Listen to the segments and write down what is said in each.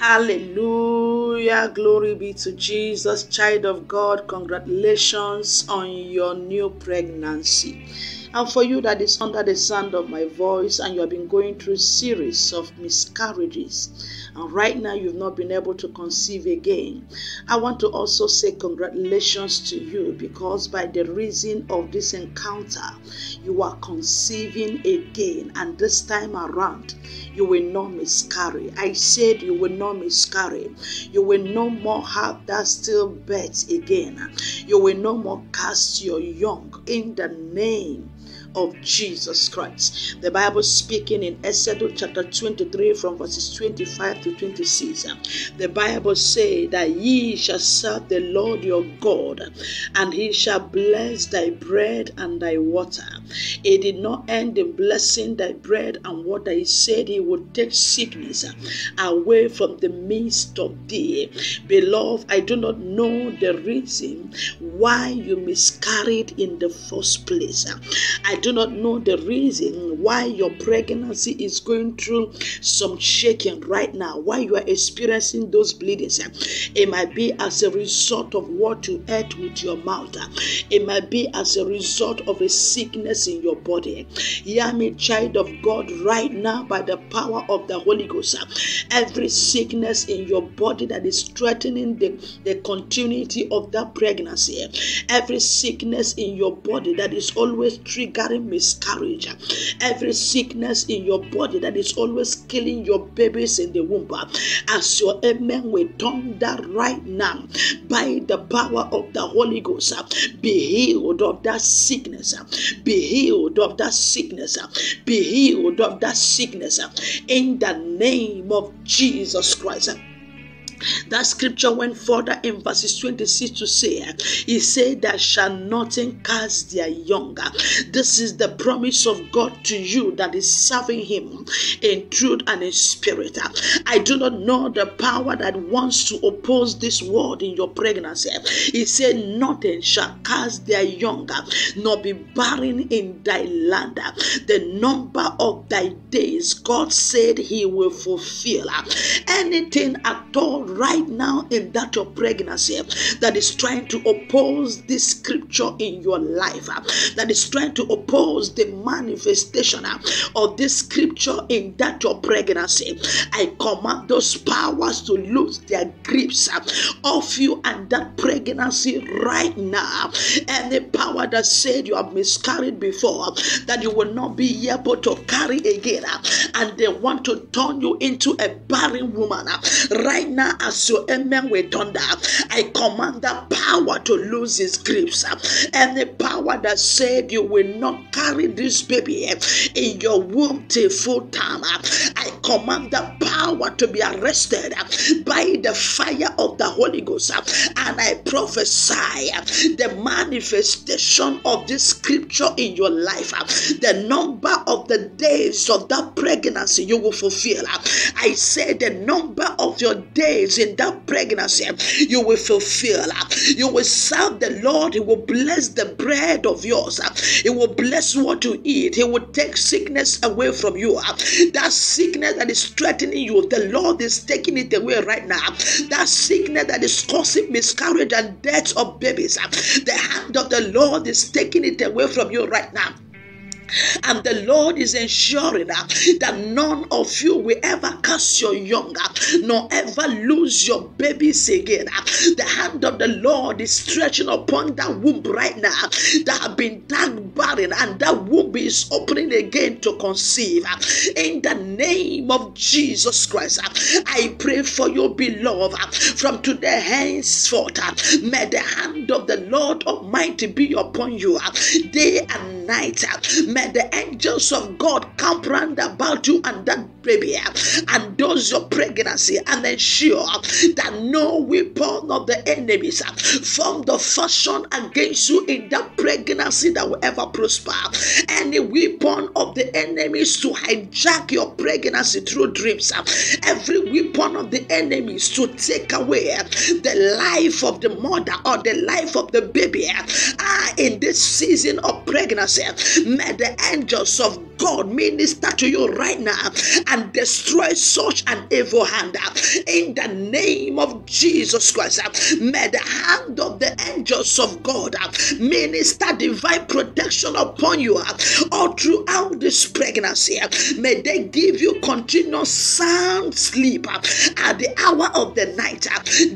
Hallelujah. Glory be to Jesus. Child of God, congratulations on your new pregnancy. And for you that is under the sound of my voice and you have been going through a series of miscarriages, and right now you've not been able to conceive again, I want to also say congratulations to you because by the reason of this encounter, you are conceiving again, and this time around, you will not miscarry. I said you will not miscarry. You will no more have that stillbirth again. You will no more cast your young in the name of Jesus Christ. The Bible speaking in Exodus chapter 23 from verses 25 to 26. The Bible say that ye shall serve the Lord your God and he shall bless thy bread and thy water. It did not end in blessing thy bread and water. He said he would take sickness away from the midst of thee. Beloved, I do not know the reason why you miscarried in the first place. I do not know the reason why your pregnancy is going through some shaking right now, why you are experiencing those bleedings. It might be as a result of what you ate with your mouth, it might be as a result of a sickness in your body. Hear child of God, right now by the power of the Holy Ghost. Every sickness in your body that is threatening the, the continuity of that pregnancy, every sickness in your body that is always triggering miscarriage, every sickness in your body that is always killing your babies in the womb, as your amen will thunder right now by the power of the Holy Ghost, be healed of that sickness, be healed of that sickness, be healed of that sickness. In the name of Jesus Christ. That scripture went further in verses 26 to say, He said, That shall nothing cast their younger. This is the promise of God to you that is serving Him in truth and in spirit. I do not know the power that wants to oppose this word in your pregnancy. He said, Nothing shall cast their younger, nor be barren in thy land. The number of thy days, God said He will fulfill. Anything at all right now in that your pregnancy that is trying to oppose this scripture in your life, that is trying to oppose the manifestation of this scripture in that your pregnancy. I command those powers to lose their grips off you and that pregnancy right now. Any power that said you have miscarried before, that you will not be able to carry again, and they want to turn you into a barren woman right now as your amen with thunder. I command that power to lose its grips. Any power that said you will not carry this baby in your womb till full time, I command that power to be arrested by the fire of the Holy Ghost. And I prophesy the manifestation of this scripture in your life, the number of the days of that pregnancy you will fulfill. I say the number of your days in that pregnancy you will fulfill. You will serve the Lord. He will bless the bread of yours. He will bless what you eat. He will take sickness away from you. That sickness that is threatening you, the Lord is taking it away right now. That sickness that is causing miscarriage and death of babies, the hand of the Lord is taking it away from you right now. And the Lord is ensuring uh, that none of you will ever cast your young, uh, nor ever lose your babies again. Uh, the hand of the Lord is stretching upon that womb right now uh, that have been dark barren, and that womb is opening again to conceive. Uh. In the name of Jesus Christ, uh, I pray for you, beloved, from today henceforth. May the hand of the Lord Almighty be upon you day and night. May the angels of God camp round about you and that baby and those your pregnancy and ensure that no weapon of the enemies from the fashion against you in that pregnancy that will ever prosper. Any weapon of the enemies to hijack your pregnancy through dreams, every weapon of the enemies to take away the life of the mother or the life of the baby uh, in this season of pregnancy, may the angels of God minister to you right now and destroy such an evil hand in the name of Jesus Christ. May the hand of the angels of God minister divine protection upon you all throughout this pregnancy. May they give you continuous sound sleep at the hour of the night.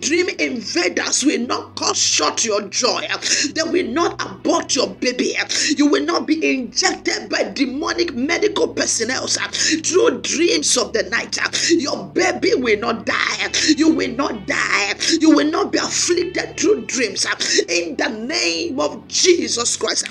Dream invaders will not cut short your joy, they will not abort your baby. You will not be injected by demonic medical personnel through dreams of the night. Your baby will not die. You will not die. You will not be afflicted through dreams. In the name of Jesus Christ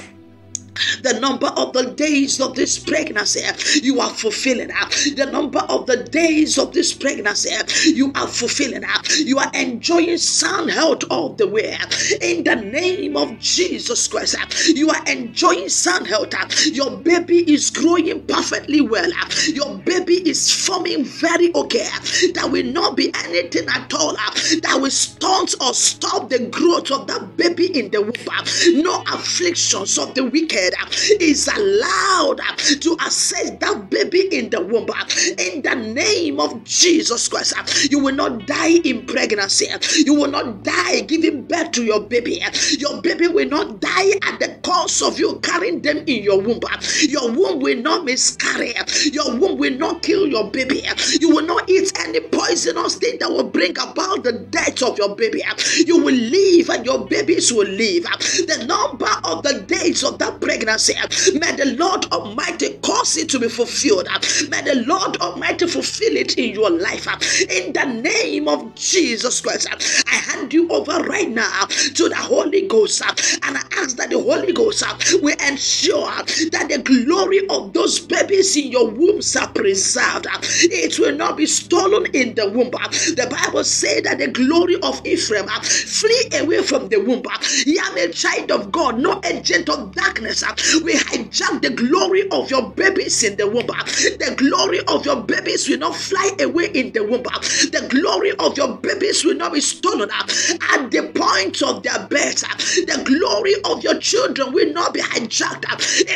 the number of the days of this pregnancy you are fulfilling the number of the days of this pregnancy you are fulfilling you are enjoying sound health all the way. In the name of jesus christ you are enjoying sound health. Your baby is growing perfectly well. Your baby is forming very okay. There will not be anything at all that will stunt or stop the growth of that baby in the womb. No afflictions of the wicked Uh, is allowed uh, to access that baby in the womb. Uh, in the name of Jesus Christ, you will not die in pregnancy. You will not die giving birth to your baby. Your baby will not die at the cost of you carrying them in your womb. Your womb will not miscarry. Your womb will not kill your baby. You will not eat any poisonous thing that will bring about the death of your baby. You will live and your babies will live. The number of the days of that pregnancy, may the Lord Almighty cause it to be fulfilled. May the Lord Almighty fulfill it in your life. In the name of Jesus Christ, I hand you over right now to the Holy Ghost and I ask that the Holy Ghost will ensure that the glory of those babies in your wombs are preserved. It will not be stolen in the womb. The Bible says that the glory of Ephraim flee away from the womb. I am a child of God, no agent of darkness We hijack the glory of your babies in the womb. The glory of your babies will not fly away in the womb. The glory of your babies will not be stolen at the point of their birth. The glory of your children will not be hijacked.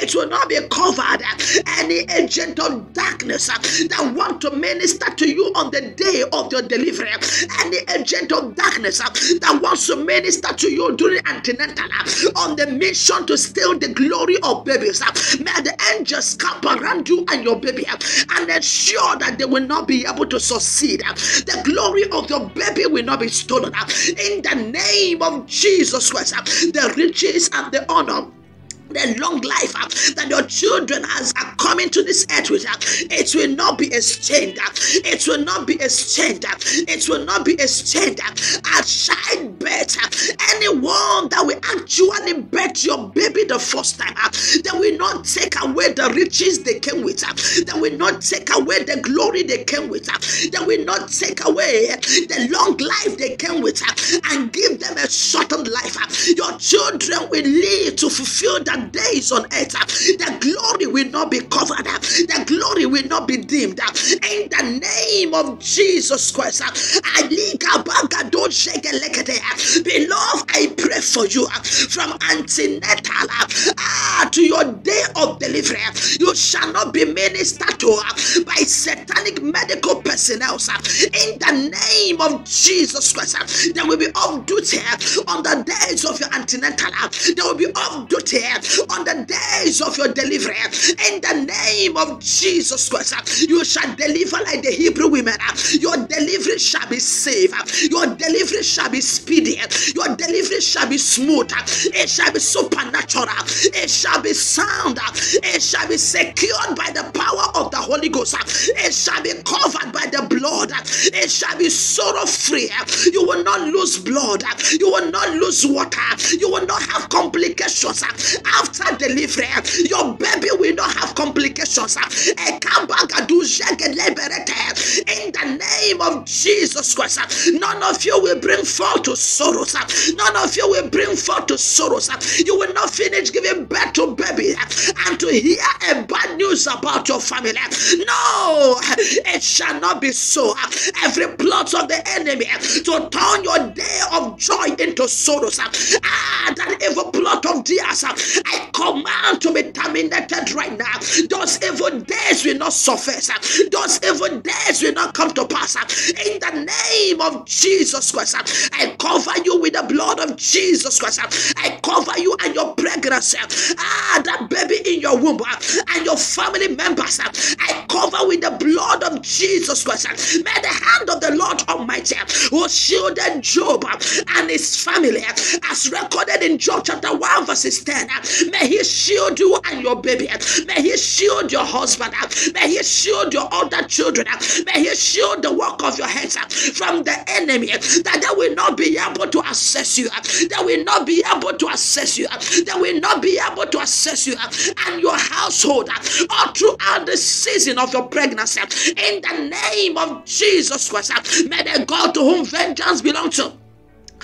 It will not be covered. Any agent of darkness that want to minister to you on the day of your delivery, any agent of darkness that wants to minister to you during antenatal on the mission to steal the glory of babies, may the angels camp around you and your baby and ensure that they will not be able to succeed. The glory of your baby will not be stolen. In the name of Jesus Christ, the riches and the honor the long life uh, that your children has are coming to this earth with, uh, it will not be exchanged. Uh, it will not be exchanged. Uh, it will not be exchanged. Uh, At childbirth, uh, anyone that will actually bet your baby the first time, they will not take away the riches they came with. They will not take away the glory they came with. They will not take away the long life they came with and give them a shortened life. Your children will live to fulfill that days on earth, uh, the glory will not be covered, up, the glory will not be dimmed. Uh, in the name of Jesus Christ, beloved, I pray for you from antenatal ah, to your day of delivery. You shall not be ministered to by satanic medical personnel. In the name of Jesus Christ, There will be off duty on the days of your antenatal. There will be off duty on the days of your delivery. In the name of Jesus Christ, you shall deliver like the Hebrew women. Your delivery shall be safe. Your delivery shall be speedy. Your delivery shall be smooth. It shall be supernatural. It shall be sound. It shall be secured by the power of the Holy Ghost. It shall be covered by the blood. It shall be sorrow free. You will not lose blood. You will not lose water. You will not have complications after delivery, your baby will not have complications. In the name of Jesus Christ, none of you will bring forth to sorrows. None of you will bring forth to sorrows. You will not finish giving birth to baby and to hear a bad news about your family. No, it shall not be so. Every plot of the enemy to turn your day of joy into sorrows. Ah, that evil plot of theirs I command to be terminated right now. Those evil days will not surface. Those evil days will not come to pass. In the name of Jesus Christ, I cover you with the blood of Jesus Christ. I cover you and your pregnancy. Ah, that baby in your womb ah, and your family members. Ah, I cover with the blood of Jesus Christ. May the hand of the Lord Almighty ah, who shielded Job and his family, as recorded in Job chapter 1, verses 10. May he shield you and your baby. May he shield your husband. May he shield your other children. May he shield the work of your hands from the enemy that they will not be able to access you. They will not be able to access you. They will not be able to access you and your household all throughout the season of your pregnancy. In the name of Jesus Christ, may the God to whom vengeance belongs to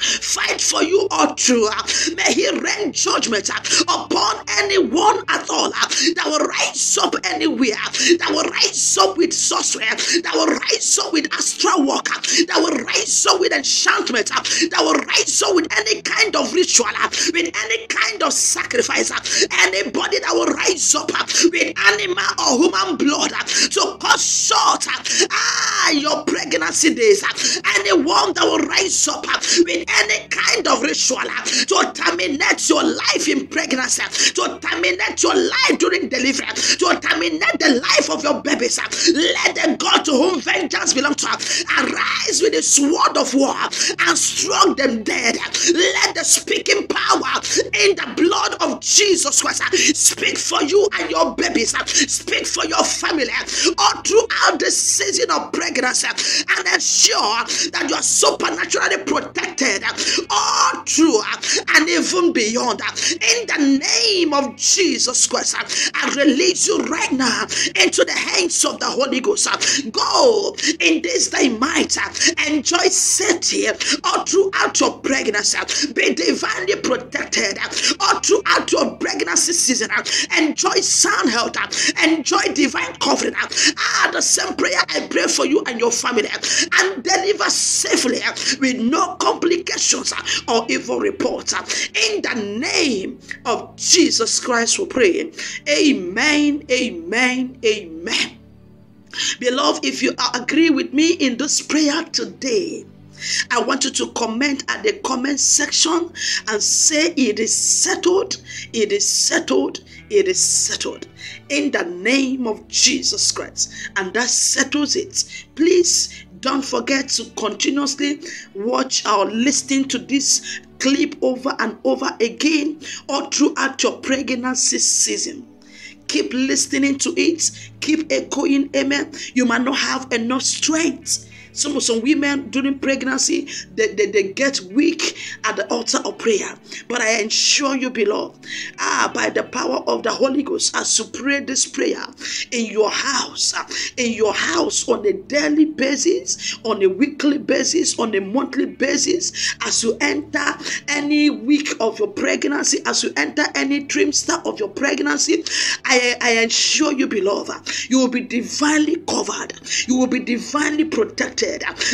fight for you all true. Uh, may he rain judgment uh, upon anyone at all uh, that will rise up anywhere, that will rise up with sorcery, that will rise up with astral work, that will rise up with enchantment, that will rise up with any kind of ritual, with any kind of sacrifice, anybody that will rise up with animal or human blood to cut short ah, your pregnancy days, anyone that will rise up with any kind of ritual uh, to terminate your life in pregnancy, uh, to terminate your life during delivery, uh, to terminate the life of your babies. Let the God to whom vengeance belongs to arise with a sword of war and struck them dead. Let the speaking power in the blood of Jesus Christ speak for you and your babies, speak for your family all throughout the season of pregnancy and ensure that you are supernaturally protected all through and even beyond. In the name of Jesus Christ, I release you right now into the hands of the Holy Ghost. Go in this thy might, enjoy safety all throughout your pregnancy. Be divinely protected all throughout your pregnancy season. Enjoy sound health. Enjoy divine covering. Ah, the same prayer I pray for you and your family and deliver safely with no complications Uh, or evil reports. Uh, in the name of Jesus Christ, we pray. Amen, amen, amen. Beloved, if you agree with me in this prayer today, I want you to comment at the comment section and say, It is settled, it is settled, it is settled in the name of Jesus Christ. And that settles it. Please don't forget to continuously watch or listen to this clip over and over again all throughout your pregnancy season. Keep listening to it, keep echoing, amen. You might not have enough strength some some women during pregnancy they, they, they get weak at the altar of prayer. But I ensure you, beloved, ah, by the power of the Holy Ghost, as you pray this prayer in your house, in your house on a daily basis, on a weekly basis, on a monthly basis, as you enter any week of your pregnancy, as you enter any trimester of your pregnancy, I, I ensure you, beloved, you will be divinely covered, you will be divinely protected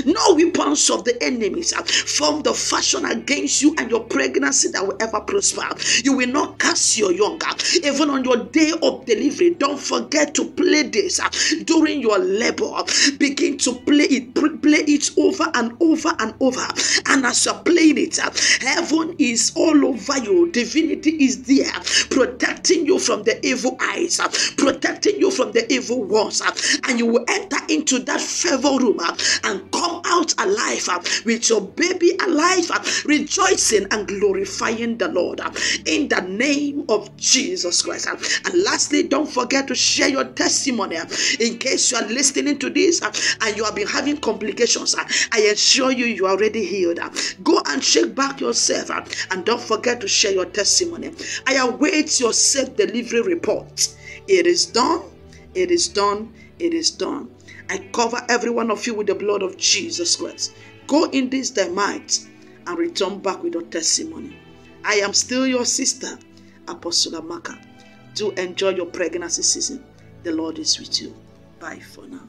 no weapons of the enemies uh, from the fashion against you and your pregnancy that will ever prosper. You will not cast your young. Uh, even on your day of delivery, don't forget to play this uh, during your labor. Begin to play it, play it over and over and over. And as you're playing it, heaven is all over you. Divinity is there, protecting you from the evil eyes, protecting you from the evil ones. And you will enter into that favor room and come out alive uh, with your baby alive, uh, rejoicing and glorifying the Lord uh, in the name of Jesus Christ. And lastly, don't forget to share your testimony in case you are listening to this and you have been having complications. I assure you, you are already healed. Go and shake back yourself and don't forget to share your testimony. I await your safe delivery report. It is done. It is done. It is done. I cover every one of you with the blood of Jesus Christ. Go in this thy might and return back with your testimony. I am still your sister, Apostle Amaka. Do enjoy your pregnancy season. The Lord is with you. Bye for now.